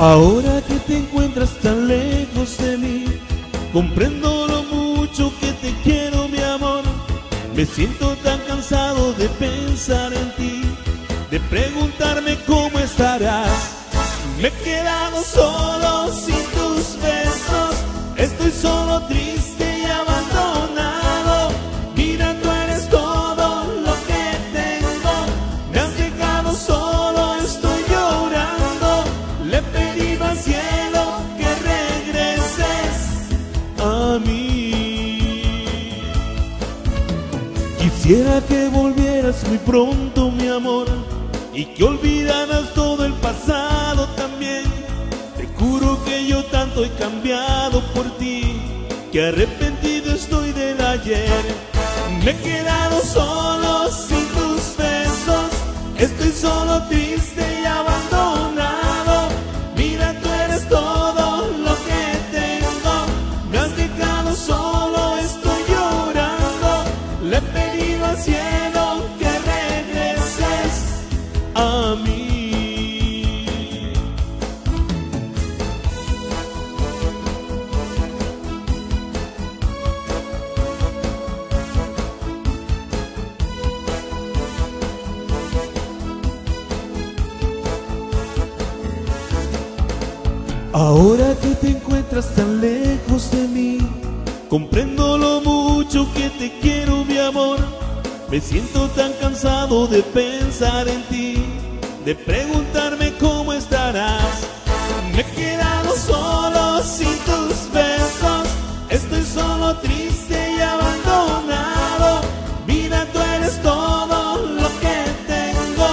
Ahora que te encuentras tan lejos de mí, comprendo lo mucho que te quiero, mi amor. Me siento tan cansado de pensar en ti, de preguntarme cómo estarás. Me he quedado solo sin tus besos, estoy solo triste y abandonado. Quisiera que volvieras muy pronto, mi amor, y que olvidaras todo el pasado también. Te juro que yo tanto he cambiado por ti, que arrepentido estoy del ayer. Me he quedado solo sin tus besos, estoy solo triste cielo que a mí. Ahora que te encuentras tan lejos de mí, comprendo lo mucho que te quiero, mi amor. Me siento tan cansado de pensar en ti, de preguntarme cómo estarás. Me he quedado solo sin tus besos, estoy solo triste y abandonado. Mira, tú eres todo lo que tengo,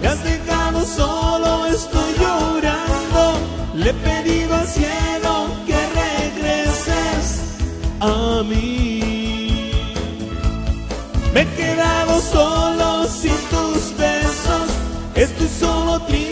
me has dejado solo, estoy llorando. Le he pedido al cielo que regreses a mí. Me he quedado solo sin tus besos, estoy solo triste